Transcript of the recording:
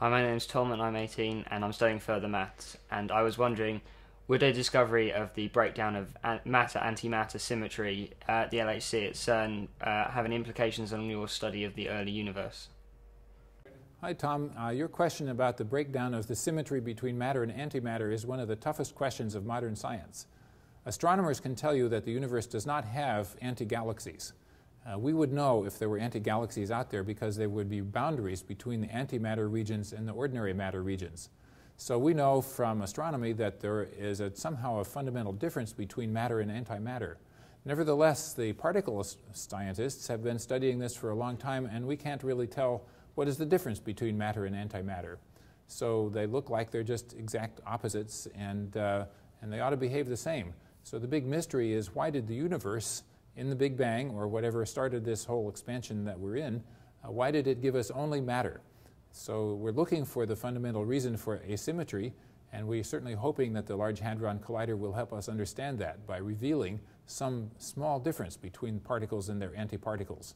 Hi, my name is Tom and I'm 18 and I'm studying further maths. And I was wondering, would a discovery of the breakdown of matter-antimatter symmetry at the LHC at CERN uh, have any implications on your study of the early universe? Hi, Tom. Uh, your question about the breakdown of the symmetry between matter and antimatter is one of the toughest questions of modern science. Astronomers can tell you that the universe does not have anti-galaxies. Uh, we would know if there were anti-galaxies out there because there would be boundaries between the antimatter regions and the ordinary matter regions. So we know from astronomy that there is a, somehow a fundamental difference between matter and antimatter. Nevertheless, the particle scientists have been studying this for a long time, and we can't really tell what is the difference between matter and antimatter. So they look like they're just exact opposites, and, uh, and they ought to behave the same. So the big mystery is why did the universe in the Big Bang, or whatever started this whole expansion that we're in, uh, why did it give us only matter? So we're looking for the fundamental reason for asymmetry, and we're certainly hoping that the Large Hadron Collider will help us understand that by revealing some small difference between particles and their antiparticles.